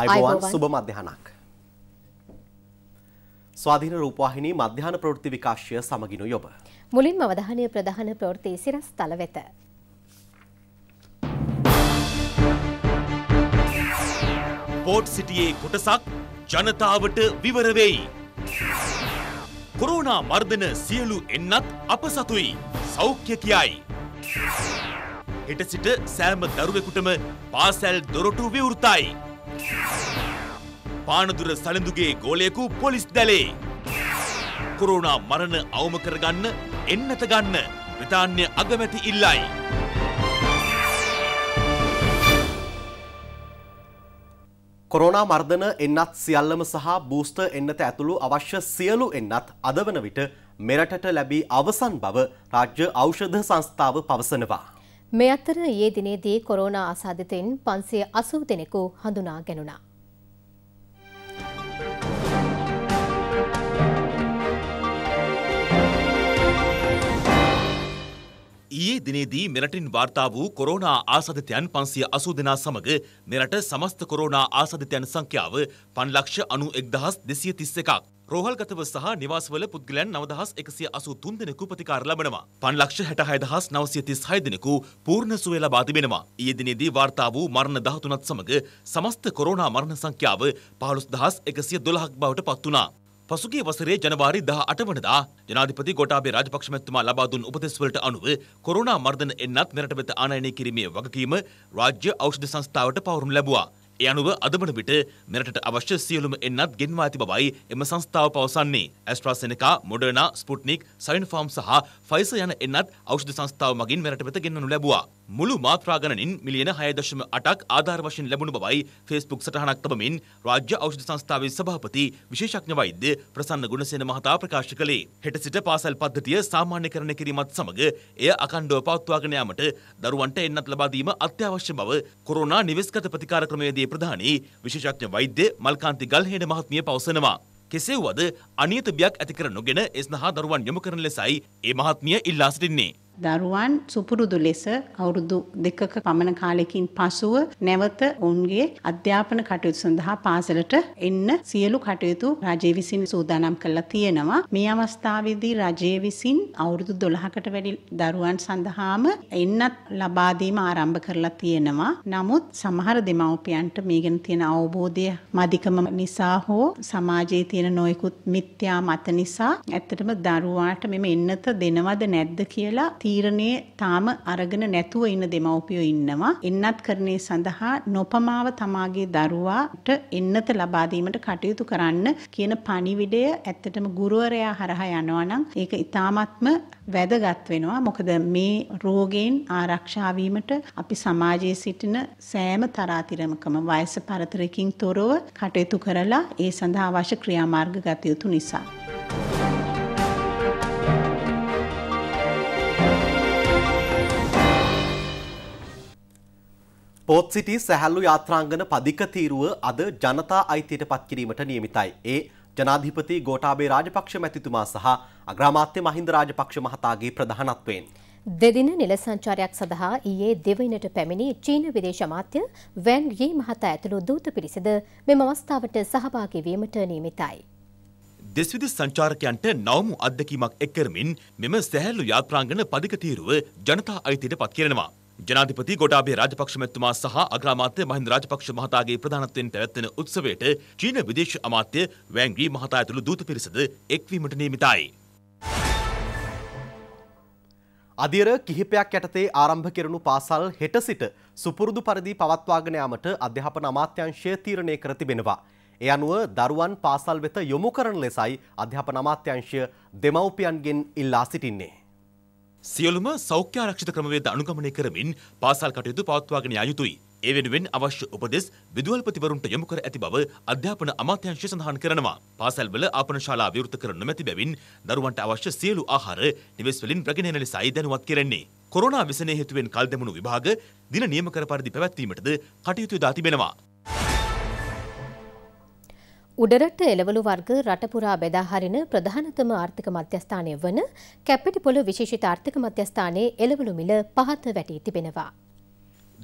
අයිබෝවන් සුබ මධ්‍යහනක්. ස්වාධීන රූපවාහිනී මධ්‍යාන ප්‍රවෘත්ති විකාශය සමගිනු යොබ. මුලින්ම අවධානය ප්‍රධාන ප්‍රවෘත්ති සිරස් තල වෙත. පෝට් සිටියේ කොටසක් ජනතාවට විවර වෙයි. කොරෝනා මර්ධන සියලු එන්නත් අප සතුයි සෞඛ්‍ය කියයි. හෙට සිට සෑම දරුවෙකුටම පාසැල් දොරටු විවෘතයි. පානදුර සලඳුගේ ගෝලයකු පොලිස් දැලේ. කොරෝනා මරණ අවම කරගන්න එන්නත ගන්න බ්‍රතාන්‍ය අගමැති ඉල්ලයි. කොරෝනා මර්ධන එන්නත් සියල්ලම සහ බූස්ට එන්නත ඇතුළු අවශ්‍ය සියලු එන්නත් අද වන විට මෙරටට ලැබී අවසන් බව රාජ්‍ය ඖෂධ සංස්ථාව පවසනවා. මේ අතර ඊයේ දිනේදී කොරෝනා ආසාදිතයින් 580 දෙනෙකු හඳුනා ගැනුණා. ඊයේ දිනේදී මෙරටින් වාර්තා වූ කොරෝනා ආසාදිතයන් 580 දෙනා සමග මෙරට සමස්ත කොරෝනා ආසාදිතයන් සංඛ්‍යාව 511231ක්. රෝහල්ගතව සහ නිවාසවල පුද්ගලයන් 9183 දෙනෙකු ප්‍රතිකාර ලබනවා. 566936 දෙනෙකු පූර්ණ සුවය ලබා තිබෙනවා. ඊයේ දිනේදී වාර්තා වූ මරණ 13ත් සමග සමස්ත කොරෝනා මරණ සංඛ්‍යාව 15112ක් බවට පත් වුණා. පසුගිය වසරේ ජනවාරි 18 වනදා ජනාධිපති ගෝඨාභය රාජපක්ෂ මැතිතුමා ලබා දුන් උපදෙස් වලට අනුව කොරෝනා මර්ධන එන්නත් මෙරට වෙත ආනයනය කිරීමේ වගකීම රාජ්‍ය ඖෂධ සංස්ථාවට පවරුම් ලැබුවා. ඒ අනුව අද වන විට මෙරටට අවශ්‍ය සියලුම එන්නත් ගෙන්වා ඇති බවයි එම සංස්ථාව පවසන්නේ. ඇස්ට්‍රාසෙනෙකා, මොඩර්නා, ස්පුට්නික්, සයින්ෆාර්ම් සහ ෆයිසර් යන එන්නත් ඖෂධ සංස්ථාව මගින් මෙරට වෙත ගෙන්වනු ලැබුවා. මුළු මාත්‍රා ගණනින් මිලියන 6.8ක් ආධාර වශයෙන් ලැබුණු බවයි Facebook සටහනක් තබමින් රාජ්‍ය ඖෂධ සංස්ථාවේ සභාපති විශේෂඥ වෛද්‍ය ප්‍රසන්න ගුණසේන මහතා ප්‍රකාශ කළේ. හෙට සිට පාසල් පද්ධතිය සාමාන්‍යකරණය කිරීමත් සමග එය අකණ්ඩව පවත්වාගෙන යාමට දරුවන්ට එන්නත් ලබා දීම අත්‍යවශ්‍ය බව කොරෝනා නිවෙස්ගත ප්‍රතිකාර ක්‍රමයේදී ප්‍රධානී විශේෂඥ වෛද්‍ය මල්කාන්ති ගල්හේන මහත්මිය පවසනවා. කෙසේ වුවද අනියත බියක් ඇති කර නොගෙන එස්නහා දරුවන් යොමු කරන ලෙසයි ඒ මහත්මිය ඉල්ලා සිටින්නේ. දරුවන් සුපුරුදු ලෙස අවුරුදු දෙකක පමණ කාලෙකින් පසුව නැවත ඔවුන්ගේ අධ්‍යාපන කටයුතු සඳහා පාසලට එන්න සියලු කටයුතු රජය විසින් සූදානම් කරලා තියෙනවා. මේ අවස්ථාවේදී රජය විසින් අවුරුදු 12කට වැඩි දරුවන් සඳහාම එන්නත් ලබා දීම ආරම්භ කරලා තියෙනවා. නමුත් සමහර දෙමව්පියන්ට මේ ගැන තියෙන අවබෝධය මදිකම නිසා හෝ සමාජයේ තියෙන නොයෙකුත් මිත්‍යා මත නිසා ඇත්තටම දරුවාට මෙම එන්නත දෙනවද නැද්ද කියලා තීරණය තාම අරගෙන නැතුව ඉන්න දෙමව්පියෝ ඉන්නවා. එන්නත් කරණය සඳහා නොපමාව තමාගේ දරුවාට එන්නත ලබා දීමට කටයුතු කරන්න කියන පණිවිඩය ඇත්තටම ගුරුවරයා හරහා යනවා නම් ඒක ඊ타මත්ම වැදගත් වෙනවා. මොකද මේ රෝගයෙන් ආරක්ෂා වීමට අපි සමාජයේ සිටින සෑම තරාතිරමකම වයස පරතරකින් තොරව කටයුතු කරලා ඒ සඳහා අවශ්‍ය ක්‍රියාමාර්ග ගත යුතු නිසා. පෝත් සිටි සැහැල්ලු යාත්‍රාංගන පදික තීරුව අද ජනතා අයිතියට පත්කිරීමට නියමිතයි. ඒ ජනාධිපති ගෝඨාභය රාජපක්ෂ මැතිතුමා සහ අග්‍රාමාත්‍ය මහින්ද රාජපක්ෂ මහතාගේ ප්‍රධානත්වයෙන්. දෙදින නිල සංචාරයක් සඳහා ඊයේ දෙවයිනට පැමිණි චීන විදේශ අමාත්‍ය වැන් යී මහතා ඇතුළු දූත පිරිසද මෙම අවස්ථාවට සහභාගී වීමට නියමිතයි. දෙස්විදෙස් සංචාරකයන්ට නවමු අත්දැකීමක් එක්කරමින් මෙම සැහැල්ලු යාත්‍රාංගන පදික තීරුව ජනතා අයිතියට පත් කරනවා. ජනාධිපති ගොඩාබේ රාජපක්ෂ මැතිතුමා සහ අග්‍රාමාත්‍ය මහින්ද රාජපක්ෂ මහතාගේ ප්‍රධානත්වයෙන් පැවැත්වෙන උත්සවයට චීන විදේශ අමාත්‍ය වෑන්ග්‍රී මහතා ඇතුළු දූත පිරිසද එක්වීමට නියමිතයි. අධියර කිහිපයක් යටතේ ආරම්භ කෙරුණු පාසල් හෙට සිට සුපුරුදු පරිදි පවත්වාගෙන යාමට අධ්‍යාපන අමාත්‍යංශය තීරණය කර තිබෙනවා. ඒ අනුව දරුවන් පාසල් වෙත යොමු කරන ලෙසයි අධ්‍යාපන අමාත්‍යංශය දෙමව්පියන්ගෙන් ඉල්ලා සිටින්නේ. සියලුම සෞඛ්‍ය ආරක්ෂිත ක්‍රමවේද අනුගමනය කරමින් පාසල් කටයුතු පවත්වාගෙන යා යුතුයි. ඒ වෙනුවෙන් අවශ්‍ය උපදෙස් විදුහල්පතිවරුන්ට යොමු කර ඇති බව අධ්‍යාපන අමාත්‍යාංශය සඳහන් කරනවා. පාසල්වල ආපන ශාලා විවෘත කර නොමැති බැවින් දරුවන්ට අවශ්‍ය සියලු ආහාර නිවෙස් වලින් රැගෙන එන ලෙසයි දැනුවත් කෙරෙන්නේ. කොරෝනා විසනය හේතුවෙන් කල් දැමුණු විභාග දින නියම කර පරිදි පැවැත්වීමටද කටයුතු යොදා තිබෙනවා. උඩරට එළවලු වර්ග රටපුරා බෙදා හරින ප්‍රධානතම ආර්ථික මධ්‍යස්ථානය වන කැපිටිපොළ විශේෂිත ආර්ථික මධ්‍යස්ථානයේ එළවලු මිල පහත වැටී තිබෙනවා.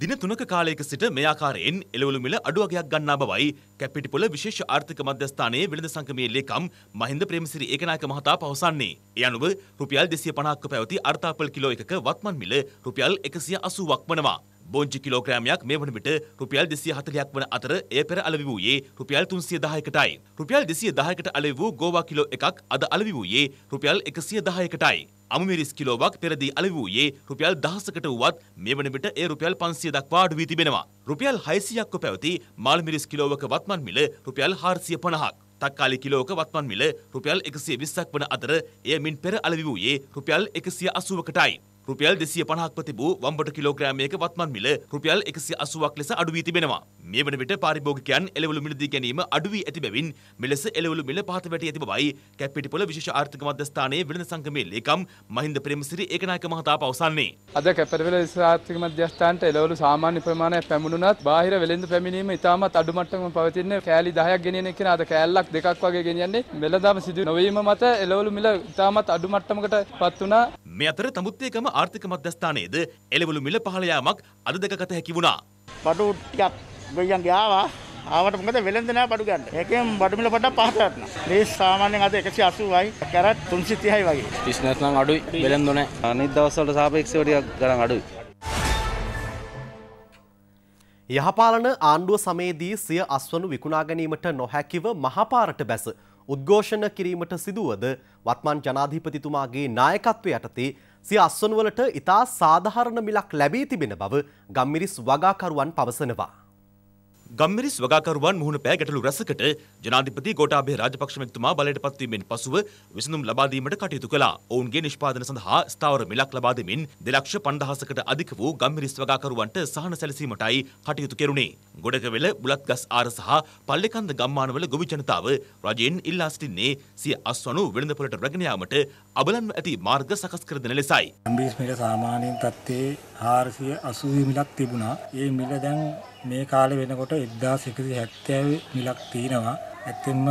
දින තුනක කාලයක සිට මේ ආකාරයෙන් එළවලු මිල අඩුවගයක් ගන්නා බවයි කැපිටිපොළ විශේෂ ආර්ථික මධ්‍යස්ථානයේ වෙළඳ සංගමේ ලේකම් මහින්ද ප්‍රේමසිරි ඒකනායක මහතා පවසන්නේ. ඒ අනුව රුපියල් 250ක පැවති අර්ථාපල් කිලෝ එකක වත්මන් මිල රුපියල් 180ක් වනවා. බෝංචි කිලෝග්‍රෑමයක් මේ වන විට රුපියල් 240ක් වන අතර එය පෙර අලෙවි වූයේ රුපියල් 310කටයි. රුපියල් 210කට අලෙවි වූ ගෝවා කිලෝ එකක් අද අලෙවි වූයේ රුපියල් 110කටයි. අමුමිරිස් කිලෝවක් පෙරදී අලෙවි වූයේ රුපියල් දහසකට වුවත් මේ වන විට ඒ රුපියල් 500 දක්වා අඩු වී තිබෙනවා. රුපියල් 600ක්ව පැවති මාල්මිරිස් කිලෝවක වත්මන් මිල රුපියල් 450ක්. තක්කාලි කිලෝක වත්මන් මිල රුපියල් 120ක් වන අතර එය මින් පෙර අලෙවි වූයේ රුපියල් 180කටයි. රුපියල් දෙසිය පණහක් තිබූ වම්බට කිලෝග්‍රෑමයක වත්මන් මිල රුපියල් එකසි අසුවක් ලෙස අඩුවී තිබෙනවා. මේ වන විට පාරිභෝගිකයන් එළවලු මිලදී ගැනීම අඩුවී ඇති බැවින් මෙලෙස එළවලු මිල පහත වැටි ඇති බවයි කැප්පිටිපොළ විශේෂ ආර්ථික මධ්‍යස්ථානයේ වෙළඳ සංගමේ ලේකම් මහින්ද ප්‍රේමසිරි ඒකනායක මහතා පවසන්නේ. අද කැපරවල විශේෂ ආර්ථික මධ්‍යස්ථානට එළවලු සාමාන්‍ය ප්‍රමාණයක් පැමුණුණත් බාහිර වෙළෙඳ පැමිණීම ඉතාමත් අඩු මට්ටමක පවතින්නේ කෑලි 10ක් ගෙනියන එක අද කෑල්ලක් දෙකක් වගේ ගෙනියන්නේ වෙළඳාම සිදු නොවීම මත එළවලු මිල ඉතාමත් අඩු මට්ටමකට පත් වුණා. මේ අතර තමුත්තේකම ආර්ථික මධ්‍යස්ථානයේද එළවලු මිල පහළ යාමක් අද දැකගත හැකි වුණා. බඩු ටිකක් ගොයියන්ගේ ආවා ආවට මොකද වෙළඳ නෑ බඩු ගන්න. ඒකෙන් බඩු මිල පොඩ්ඩක් පහත වටනවා. මේ සාමාන්‍යයෙන් අද 180යි කැරට් 330යි වගේ. බිස්නස් නම් අඩුයි වෙළඳ නැහැ. අනිත් දවස්වලට සාපේක්ෂව ටිකක් ගණන් අඩුයි. යහපාලන ආණ්ඩුව සමයේදී සිය අස්වනු විකුණා ගැනීමට නොහැකිව මහපාරට බැස උද්ඝෝෂණ කිරීමට සිදුවද වත්මන් ජනාධිපතිතුමාගේ නායකත්වය යටතේ සිය අස්වනුවලට ඉතා සාධහරණ මිලක් ලැබී තිබෙන බව ගම්මිරිස් වගාකරුවන් පවසනවා. ගම්මිරිස් වගාකරුවන් මුහුණ පෑ ගැටලු රැසකට ජනාධිපති ගෝඨාභය රාජපක්ෂ මැතිතුමා බලයට පත්වීමෙන් පසුව විසඳුම් ලබා දීමට කටයුතු කළා. ඔවුන්ගේ නිෂ්පාදන සඳහා ස්ථාවර මිලක් ලබා දෙමින් 2,50,000කට අධික වූ ගම්මිරිස් වගාකරුවන්ට සහන සැලසීමටයි කටයුතු කෙරුණේ. ගොඩකවෙල බුලත්ගස් ආර සහ පල්ලේකන්ද ගම්මානවල ගොවි ජනතාව රජයෙන් ඉල්ලා සිටින්නේ සිය අස්වනු වෙළඳපොළට රැගෙන යාමට අබලන්ව ඇති මාර්ග සකස් කර දෙන ලෙසයි. ගම්බිරිස් මිල සාමාන්‍යයෙන් තත්ත්වයේ 480 මිලක් තිබුණා. ඒ මිල දැන් මේ කාලේ වෙනකොට 1170 මිලක් තියෙනවා. ඇත්තෙන්ම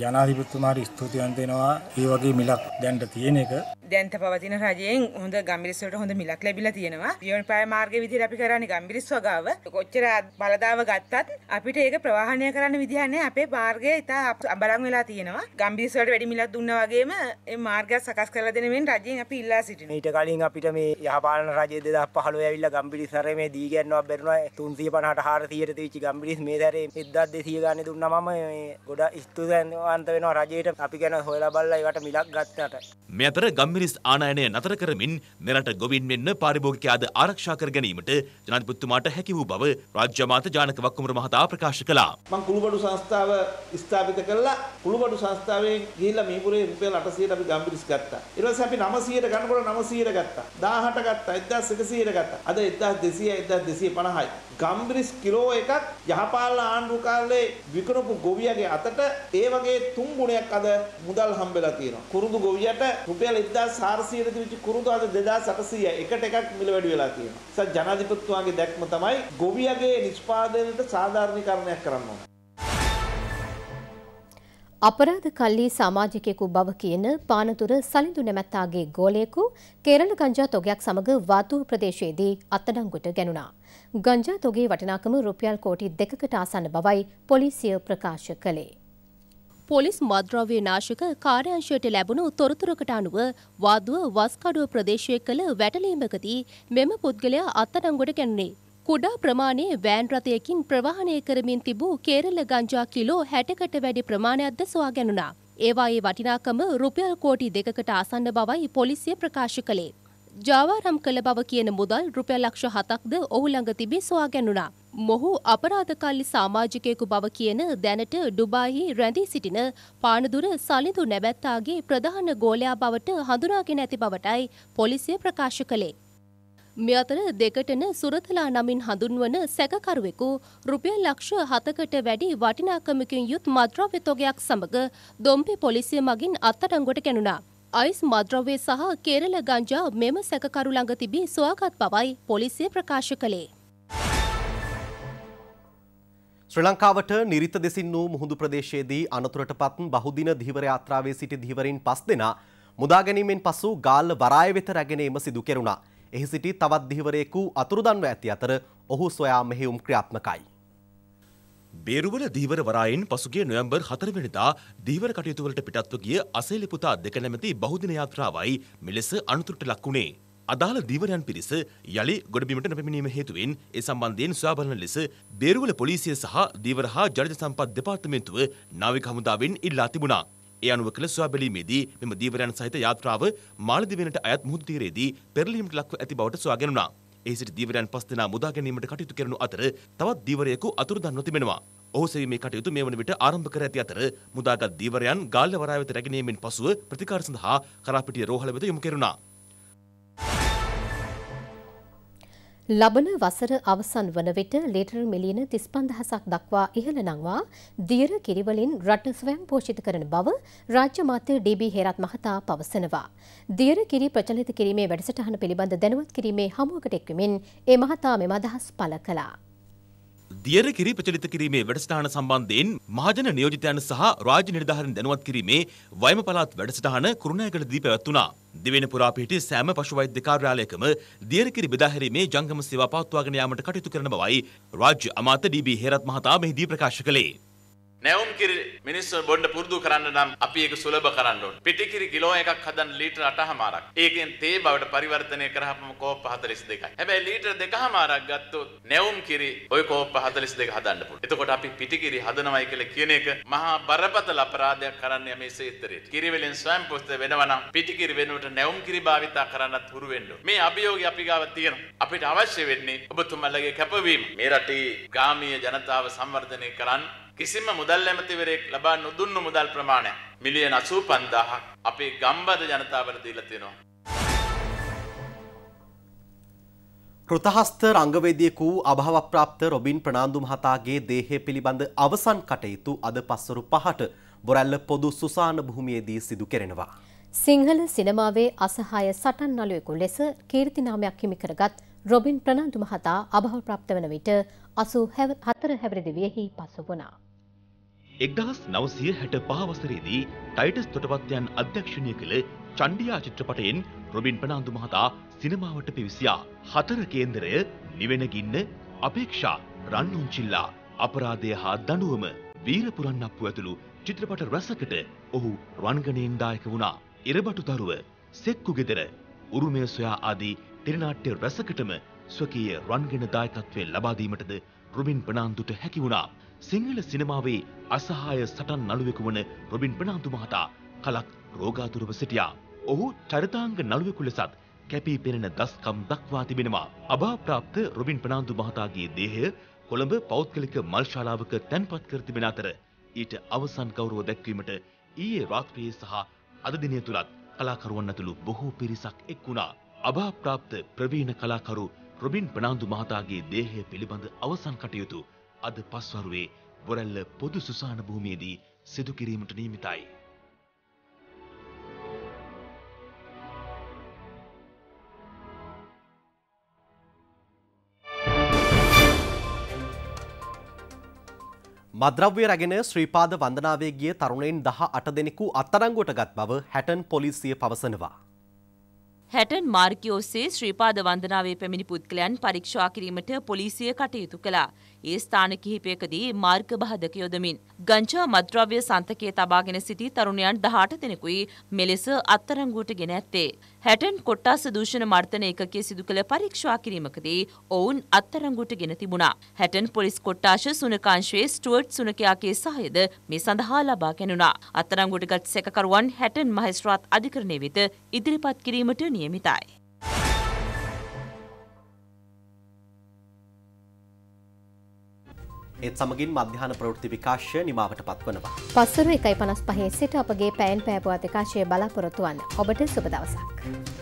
ජනාධිපතිතුමාට ස්තුතිවන්ත වෙනවා. ඒ වගේ මිලක් දැන්ට තියෙන එක. දැන්ත පවතින රජයෙන් හොඳ ගම්බිරිස් වලට හොඳ මිලක් ලැබිලා තියෙනවා. ජීවනෝපාය මාර්ගයේ විදිහට අපි කරන්නේ ගම්බිරිස් වගාව. කොච්චර බලදාව ගත්තත් අපිට ඒක ප්‍රවාහනය කරන්න විදිහක් නැහැ. අපේ මාර්ගය ඉතා අබලන් වෙලා තියෙනවා. ගම්බිරිස් වලට වැඩි මිලක් දුන්නා වගේම ඒ මාර්ගය සකස් කරලා දෙන මෙන් රජයෙන් අපි ඉල්ලා සිටිනවා. ඊට කලින් අපිට මේ යහපාලන රජය 2015 ඇවිල්ලා ගම්බිරිස් සැරේ මේ දී ගන්නවා බැරිනවා 350ට 400ට තිබිච්ච ගම්බිරිස් මේ සැරේ 1200 ගානේ දුන්නා මම මේ ගොඩ ස්තුතිවන්ත වෙනවා රජයට අපි ගැන හොයලා බලලා ඒවට මිලක් ගත්තට. මේ අතර ගම්මිරිස් ආනයනය නතර කරමින් මෙරට ගොවින් මෙන්න පාරිභෝගිකයාද ආරක්ෂා කර ගැනීමට ජනාධිපතිතුමාට හැකි වූ බව රාජ්‍ය අමාත්‍ය ජානක වක්කුමර මහතා ප්‍රකාශ කළා. මම කුළුබඩු සංස්ථාව ස්ථාපිත කළා. කුළුබඩු සංස්ථාවෙන් ගිහිල්ලා මීපුරේ රුපියල් 800ට අපි ගම්බිරිස් ගත්තා. ඊට පස්සේ අපි 900ට ගන්නකොට 900ට ගත්තා. 1000ට ගත්තා. 1100ට ගත්තා. අද 1200 1250යි. ගම්බිරිස් කිලෝ එකක් යහපාලන ආණ්ඩු කාලේ විකුණපු ගොවියගේ අතට ඒ වගේ තුන් ගුණයක් අද මුදල් හම්බෙලා තියෙනවා. කුරුදු ගොවියට රුපියල් 1400ට තිබිච්ච කුරුදු අද 2800යි. එකට එකක් මිල වැඩි වෙලා තියෙනවා. සත් ජනාධිපතිතුමාගේ දැක්ම තමයි ගොවියගේ නිෂ්පාදනයට සාධාරණීකරණයක් කරන්න ඕන. අපරාධ කල්ලි සමාජිකයෙකු බව කියන පානතුර සලිඳු නැමැත්තාගේ ගෝලයෙකු කේරළ ගංජා තොගයක් සමග වාතුව ප්‍රදේශයේදී අත්අඩංගුවට ගැනුණා. ගංජා තොගේ වටිනාකම රුපියල් කෝටි දෙකකට ආසන්න බවයි පොලිසිය ප්‍රකාශ කළේ. පොලිස් මද්‍රව්‍ය නාශක කාර්යාංශයට ලැබුණු තොරතුරකට අනුව වාදුව වස්කඩුව ප්‍රදේශය කළ වැටලීමකදී මෙම පුද්ගලයා අත්අඩංගුවට ගැනුණේ. කුඩා ප්‍රමාණයේ වෑන් රථයකින් ප්‍රවාහනය කරමින් තිබූ කේරළ ගංජා කිලෝ හැටකට වැඩි ප්‍රමාණයක්ද සොයා ගැනුණා. ඒවායේ වටිනාකම රුපියල් කෝටි දෙකකට ආසන්න බවයි පොලිසිය ප්‍රකාශ කළේ. ජාවාරම් කළ බව කියන මුදල් රුපියල් ලක්ෂ හතක්ද ඔහු ළඟ තිබී සොයා ගැනුණා. මොහු අපරාධකල්ලි සාමාජිකයෙකු බව කියන දැනට ඩුබායිහි රැඳී සිටින පානදුර සලිඳු නැබැත්තාගේ ප්‍රධාන ගෝලයා බවට හඳුනාගෙන ඇති බවටයි පොලිසිය ප්‍රකාශ කළේ. මෙ අතර දෙකටන සුරතලා නමින් හඳුන්වන සැකකරුවෙකු රුපියල් ලක්ෂ හතකට වැඩි වටිනාකමකින් යුත් මද්‍රව්‍ය තොගයක් සමග දොම්පි පොලිසිය මගින් අත්තටංගොට කැනුණා. අයිස් මද්‍රව්‍ය සහ කේරළ ගංජා මෙම සැකකරු ළඟ තිබී සොයාගත් බවයි පොලිසිය ප්‍රකාශ කළේ. ශ්‍රී ලංකාවට නිරිත දෙසින් වූ මුහුදු ප්‍රදේශයේදී අනතුරට පත් බහුදින ධීවර යාත්‍රාවේ සිටි ධීවරින් පස් දෙනා මුදා ගැනීමෙන් පසු ගාල්ල වරාය වෙත රැගෙන එම සිදු කෙරුණා. එහි සිටි තවත් දිහිවරයෙකු අතුරුදන්ව ඇති අතර ඔහු සොයා මෙහෙයුම් ක්‍රියාත්මකයි. බේරුවල දීවර වරායෙන් පසුගිය නොවැම්බර් 4 වෙනිදා දීවර කටයුතු වලට පිටත්ව ගිය අසේලි පුතා දෙක නැමැති බහුදින යාත්‍රාවයි මෙලෙස අනතුරට ලක් වුණේ. අදාළ දීවරයන් පිරිස යළි ගොඩබිමට නොපැමිණීම හේතුවෙන් ඒ සම්බන්ධයෙන් සොයා බලන ලෙස බේරුවල පොලිසිය සහ දීවර හා ජලජ සම්පත් දෙපාර්තමේන්තුව නාවික හමුදාවෙන් ඉල්ලා තිබුණා. ඒ අනුව කළ සොයා බැලීමේදී මෙම දීවරයන් සහිත යාත්‍රාව මාලදිවයිනට අයත් මුහුදු තීරයේදී පෙරලීමට ලක්ව ඇති බවට සොයාගෙනුණා. එහි සිට දීවරයන් පස් දෙනා මුදා ගැනීමට කටයුතු කරනු අතර තවත් දීවරයෙකු අතුරුදන්ව තිබෙනවා. ඔහු සෙවීමේ කටයුතු මේ වන විට ආරම්භ කර ඇති අතර මුදාගත් දීවරයන් ගාල්ල වරාය වෙත රැගෙනීමෙන් පසුව ප්‍රතිකාර සඳහා කරාපිටිය රෝහල වෙත යොමු කෙරුණා. ලබන වසර අවසන් වන විට ලීටර් මිලියන 35000ක් දක්වා ඉහළ නංවා දියර කිරිවලින් රට ස්වයං පෝෂිත කරන බව රාජ්‍ය මාත්‍ය ඩී.බී. හේරත් මහතා පවසනවා. දියර කිරි ප්‍රචලිත කිරීමේ වැඩසටහන පිළිබඳ දැනුවත් කිරීමේ හමුවකට එක්වමින් ඒ මහතා මෙම අදහස් පළ කළා. දියර කිරි ප්‍රචලිත කිරීමේ වැඩසටහන සම්බන්ධයෙන් මහජන නියෝජිතයන් සහ රාජ්‍ය නිලධාරීන් දැනුවත් කිරීමේ වයම පළාත් වැඩසටහන කුරුණෑගලදී පැවැත්වුණා. දිවෙන පුරා පිහිටි සෑම පශු වෛද්‍ය කාර්යාලයකම දියර කිරි බෙදා හැරීමේ ජංගම සේවා පවත්වාගෙන යාමට කටයුතු කරන බවයි රාජ්‍ය අමාත්‍ය ඩී.බී. හේරත් මහතා මෙහිදී ප්‍රකාශ කළේ. නැවුම් කිරි මිනිස්සු බොන්න පුරුදු කරන්න නම් අපි ඒක සුලභ කරන්න ඕනේ. පිටිකිරි කිලෝ එකක් හදන්න ලීටර් 8මාරක්. ඒකෙන් තේ බවට පරිවර්තනය කරාම කෝප්ප 42යි. හැබැයි ලීටර් 2මාරක් ගත්තොත් නැවුම් කිරි ওই කෝප්ප 42 හදන්න පුළුවන්. එතකොට අපි පිටිකිරි හදනවයි කියලා කියන එක මහා බරපතල අපරාධයක් කරන්න මේ සේත්තරේ. කිරි වලින් ස්වයං පෝෂිත වෙනවා නම් පිටිකිරි වෙනුවට නැවුම් කිරි භාවිතා කරන්නත් හුරු වෙන්න ඕනේ. මේ අභියෝගය අපි ගාව තියෙනවා. අපිට අවශ්‍ය වෙන්නේ ඔබතුමාලගේ කැපවීම. මේ රටේ ගාමීය ජනතාව සංවර්ධනය කරන්න කිසිම මුදල් ඇමතිවරයෙක් ලබා නොදුන්නු මුදල් ප්‍රමාණය මිලියන 85000ක් අපේ ගම්බද ජනතාවට දීලා තියෙනවා. කෘතහස්ත රංගවේදියෙකු අභාවප්‍රාප්ත රොබින් ප්‍රනාන්දු මහතාගේ දේහය පිළිබඳ අවසන් කටයුතු අද පස්වරු පහට බොරැල්ල පොදු සුසාන භූමියේදී සිදු කෙරෙනවා. සිංහල සිනමාවේ අසහාය සටන් නළුවෙකු ලෙස කීර්තිනාමයක් හිමි කරගත් රොබින් ප්‍රනාන්දු මහතා අභාවප්‍රාප්ත වන විට අසූ හතර හැවිරිදිවියෙහි පසු වුණා. එක්දහස් නවසය හැට පහවසරේදී ටයිටස් තොටපත්යන් අධ්‍යක්ෂණය කළ චන්ඩියා චිත්‍රපටයෙන් රොබින් ප්‍රනාන්දු මහතා සිනමාවට පිවිසියා. හතර කේන්දරය නිවෙනගින්න අපේක්ෂා රන්නුංචිල්ලා අපරාධය හා දඩුවම වීරපුරන්නප්පු ඇතුළු චිත්‍රපට රැසකට ඔහු රන්ගනයෙන් දායක වුණා. ඉරබටු තරුව සෙක්කු ගෙදර උරුමය සොයා ආදී ටෙලිනාට්‍ය රැසකටම ස්වකීය රන්ගෙන දායකත්වය ලබාදීමටද රුබින් ප්‍රනාන්දුට හැකි වුණා. සිංහල සිනමාවේ අසහාය සටන් නළුවෙකු වන රොබින් ප්‍රනාන්දු මහතා කලක් රෝගාතුරව සිටියා. ඔහු චරිතාංග නළුවෙකු ලෙසත් කැපී පෙනෙන දස්කම් දක්වා තිබෙනවා. අභාප්‍රාප්ත රොබින් ප්‍රනාන්දු මහතාගේ දේහය කොළඹ පෞද්ගලික මල්ශාලාවක තැන්පත් කර තිබෙන අතර ඊට අවසන් ගෞරව දැක්වීමට ඊයේ රාත්‍රියේ සහ අද දිනය තුලත් කලාකරුවන් ඇතුළු බොහෝ පිරිසක් එක් වුණා. අභාප්‍රාප්ත ප්‍රවීණ කලාකරු රොබින් ප්‍රනාන්දු මහතාගේ දේහය පිළිබඳ අවසන් කටයුතු අද පස්වරුවේ බොරැල්ල පොදු සුසාන භූමියේදී සිදු කිරීමට නියමිතයි. මද්‍රව්‍ය රැගෙන ශ්‍රීපාද වන්දනාවේ ගිය තරුණයින් දහ අට දෙනෙකු අත්අඩංගුවට ගත් බව හැටන් පොලිසිය පවසනවා. හැටන් මාර්ගය ඔස්සේ ශ්‍රීපාද වන්දනාවේ පැමිණි පුද්ගලයන් පරීක්ෂා කිරීමට පොලිසිය කටයුතු කළා. ඒ ස්ථාන කිහිපයකදී මාර්ග බහදක යොදමින්. ගංජා මද්‍රව්‍ය සන්තකයේ තබාගෙන සිටි තරුණයන් 18 දෙනෙකුයි මෙලෙස අත්අඩංගුවට ගෙන ඇත්තේ. හැටන් කොට්ටාස දූෂණ මර්ධන ඒකකයේ සිදු කළ පරීක්ෂා කිරීමකදී ඔවුන් අත්අඩංගුවට ගෙන තිබුණා. හැටන් පොලිස් කොට්ටාශ සුනකාංශයේ ස්ටුවර්ට් සුනකයාගේ සහයද මේ සඳහා ලබා ගැනුණා. අත්අඩංගුවට ගත් සැකකරුවන් හැටන් මහේස්ත්‍රාත් අධිකරණය වෙත ඉදිරිපත් කිරීමට නියමිතයි. ඒත් සමගින් මධ්‍යාන ප්‍රවෘත්ති විකාශය නිමාවට පත්වනවා. පස්සරු එකයි පනස් පහේ සිට අපගේ පැන් පෑපුවත් එකකාශය බලාපොරොත්තුවන්න ඔබට සුබ දවසක්.